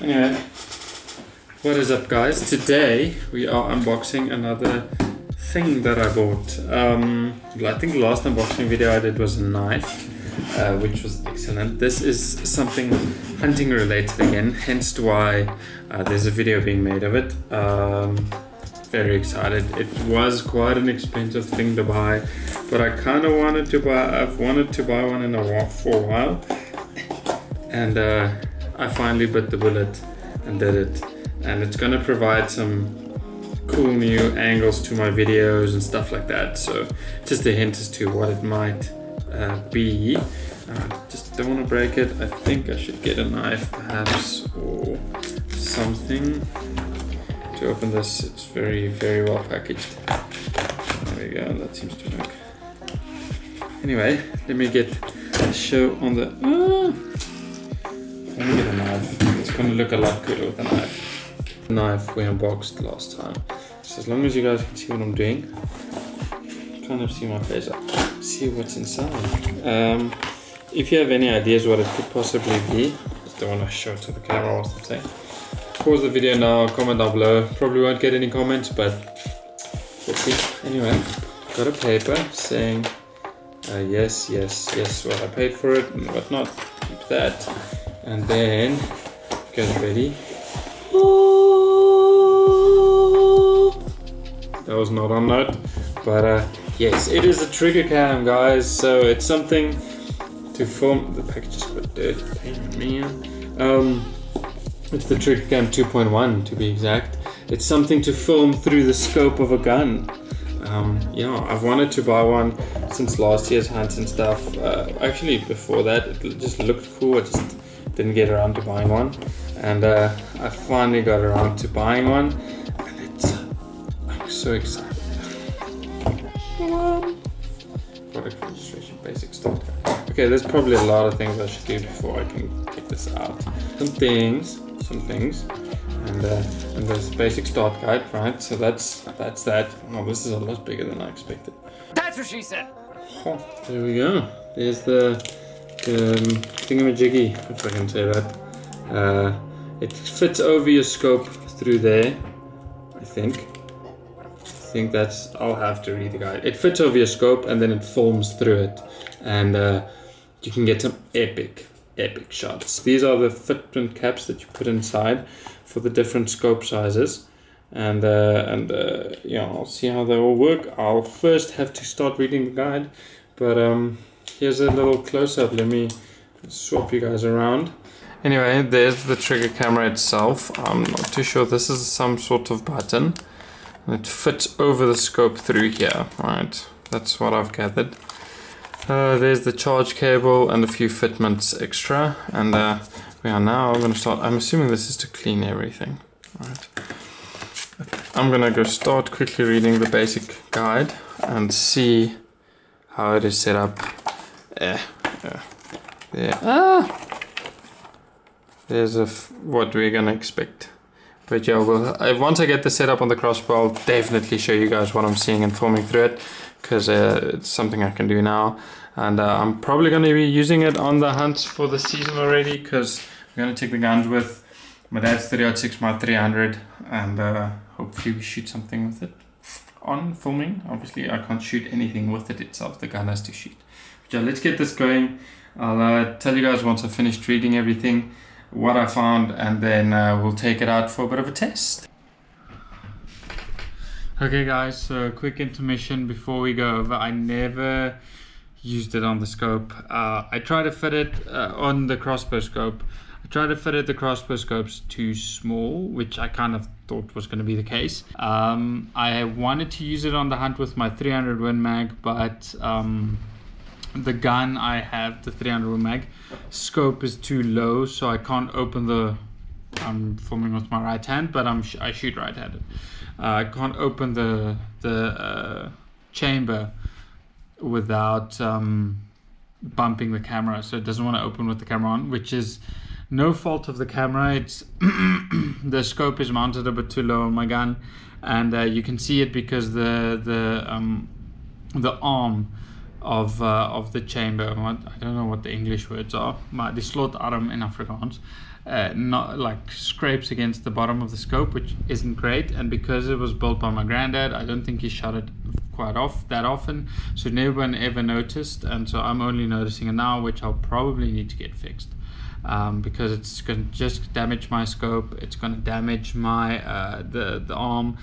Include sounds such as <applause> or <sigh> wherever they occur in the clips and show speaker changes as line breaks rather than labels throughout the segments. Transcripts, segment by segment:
Anyway, what is up, guys? Today we are unboxing another thing that I bought. Um, I think the last unboxing video I did was a knife. Uh, which was excellent. This is something hunting related again, hence why uh, there's a video being made of it. Um, very excited. It was quite an expensive thing to buy, but I kind of wanted to buy. I've wanted to buy one in a while for a while, and uh, I finally bit the bullet and did it. And it's gonna provide some cool new angles to my videos and stuff like that. So just a hint as to what it might uh, be. Uh, just don't want to break it. I think I should get a knife perhaps or something to open this. It's very, very well packaged. There we go, that seems to work. Anyway, let me get a show on the... Ah, me get a knife. It's to look a lot cooler with a knife. Knife we unboxed last time. So as long as you guys can see what I'm doing, kind of see my face up see what's inside. Um, if you have any ideas what it could possibly be, just don't want to show it to the camera or something. Pause the video now, comment down below. Probably won't get any comments, but let's see. Anyway, got a paper saying uh, yes, yes, yes, what I paid for it and whatnot. Keep that. And then get ready. That was not on note, but uh, Yes, it is a TriggerCam, guys. So it's something to form. The package is quite dirty. Me. Um, it's the TriggerCam 2.1 to be exact. It's something to film through the scope of a gun. Um, yeah, I've wanted to buy one since last year's hunt and stuff. Uh, actually, before that, it just looked cool. I just didn't get around to buying one, and uh, I finally got around to buying one, and it's I'm so excited one. Product registration, basic start Okay, there's probably a lot of things I should do before I can get this out. Some things, some things, and uh, and there's basic start guide, right? So that's that's that. Oh, this is a lot bigger than I expected.
That's what she said.
Oh, there we go. There's the, the um, thingamajiggy, if I can say that. Uh, it fits over your scope through there, I think I think that's I'll have to read the guide. It fits over your scope and then it forms through it, and uh, you can get some epic, epic shots. These are the fitment caps that you put inside for the different scope sizes, and uh, and uh, yeah, I'll see how they all work. I'll first have to start reading the guide, but um, here's a little close up. Let me swap you guys around. Anyway, there's the trigger camera itself. I'm not too sure. This is some sort of button. It fits over the scope through here, right? That's what I've gathered. Uh, there's the charge cable and a few fitments extra. And uh, we are now going to start. I'm assuming this is to clean everything, right? I'm going to go start quickly reading the basic guide and see how it is set up. Eh, eh, there. Ah! There's a what we're going to expect. But yeah, well, uh, once I get the setup on the crossbow, I'll definitely show you guys what I'm seeing and filming through it because uh, it's something I can do now. And uh, I'm probably going to be using it on the hunts for the season already because I'm going to take the guns with my dad's 306 my 300 and uh, hopefully we shoot something with it on filming. Obviously, I can't shoot anything with it itself. The gun has to shoot. Yeah, let's get this going. I'll uh, tell you guys once I've finished reading everything what I found and then uh, we'll take it out for a bit of a test. Okay guys, so quick intermission before we go over. I never used it on the scope. Uh, I tried to fit it uh, on the crossbow scope. I tried to fit it, the crossbow scope's too small, which I kind of thought was going to be the case. Um, I wanted to use it on the hunt with my 300 Win Mag, but um, the gun I have, the 300 mag, scope is too low, so I can't open the. I'm filming with my right hand, but I'm I shoot right-handed. Uh, I can't open the the uh, chamber without um, bumping the camera, so it doesn't want to open with the camera on, which is no fault of the camera. It's <clears throat> the scope is mounted a bit too low on my gun, and uh, you can see it because the the um, the arm of uh, of the chamber. I don't know what the English words are, maar die slotarm in Afrikaans. uh, not like scrapes against the bottom of the scope, which isn't great. And because it was built by my granddad, I don't think he shot it quite off that often, so no one ever noticed. And so I'm only noticing it now, which I'll probably need to get fixed. Um, because it's going to just damage my scope. It's going to damage my uh, the the arm,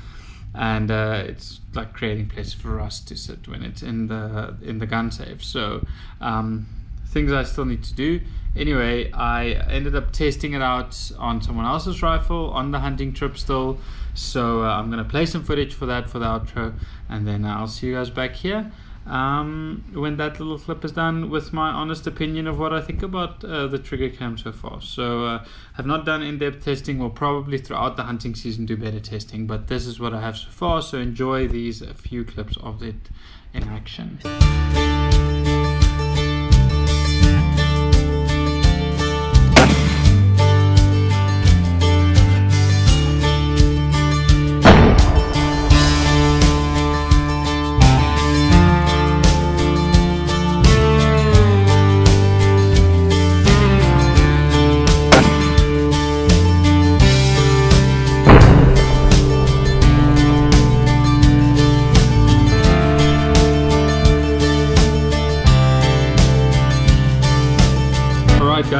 and uh, it's like creating place for us to sit when it's in the in the gun safe. So um, things I still need to do. Anyway, I ended up testing it out on someone else's rifle on the hunting trip still. So uh, I'm gonna play some footage for that for the outro, and then I'll see you guys back here um, when that little clip is done with my honest opinion of what I think about uh, the TriggerCam so far. So uh, I've not done in-depth testing. We'll probably throughout the hunting season do better testing, but this is what I have so far. So enjoy these few clips of it in action.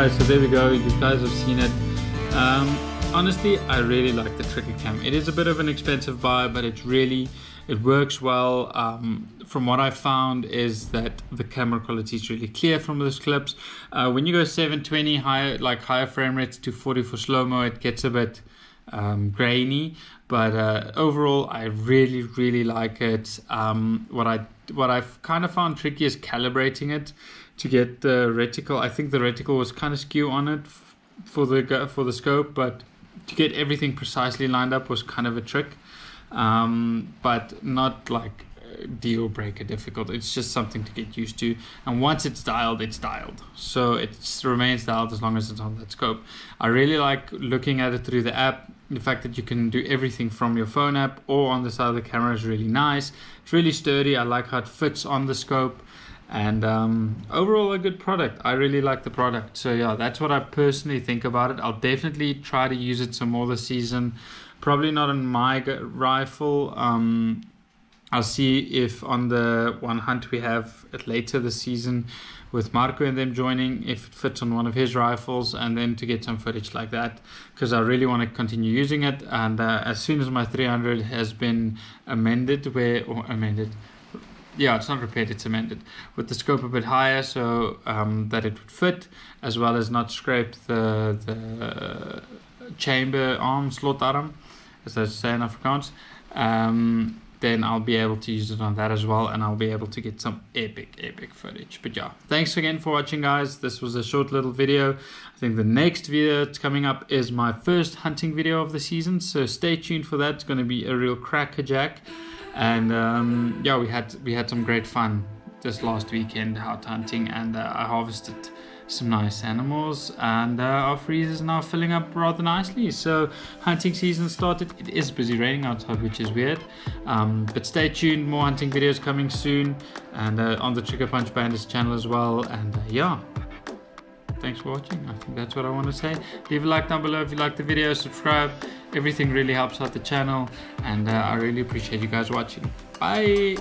Guys so there we go. You guys have seen it. Um, honestly I really like the TriggerCam. It is a bit of an expensive buy but it's really it works well. Um, from what I found is that the camera quality is really clear from those clips. Uh, when you go 720 higher like higher frame rates to 40 for slow-mo it gets a bit um, grainy. But uh, overall I really really like it. Um, what I what I've kind of found tricky is calibrating it to get the reticle. I think the reticle was kind of skew on it for the for the scope, but to get everything precisely lined up was kind of a trick. Um, but not like deal breaker difficult. It's just something to get used to. And once it's dialed, it's dialed. So it remains dialed as long as it's on that scope. I really like looking at it through the app. The fact that you can do everything from your phone app or on the side of the camera is really nice. It's really sturdy. I like how it fits on the scope. And um, overall a good product. I really like the product. So yeah that's what i personally think about it. I'll definitely try to use it some more this season. Probably not on my rifle. Um, i'll see if on the one hunt we have it later this season with marco and them joining if it fits on one of his rifles and then to get some footage like that because i really want to continue using it and uh, as soon as my 300 has been amended where or amended yeah, it's not repaired, it's amended with the scope a bit higher so um, that it would fit as well as not scrape the, the chamber arm, slot arm, as I say in Afrikaans. Um, then I'll be able to use it on that as well and I'll be able to get some epic epic footage. But yeah thanks again for watching guys. This was a short little video. I think the next video that's coming up is my first hunting video of the season so stay tuned for that. It's going to be a real crackerjack and um, yeah, we had we had some great fun this last weekend out hunting, and uh, I harvested some nice animals, and uh, our freezer is now filling up rather nicely. So hunting season started. It is busy raining outside, which is weird, um, but stay tuned. More hunting videos coming soon, and uh, on the Trigger Punch Bandits channel as well. And uh, yeah thanks for watching. I think that's what I want to say. Leave a like down below if you like the video, subscribe. Everything really helps out the channel and uh, I really appreciate you guys watching. Bye!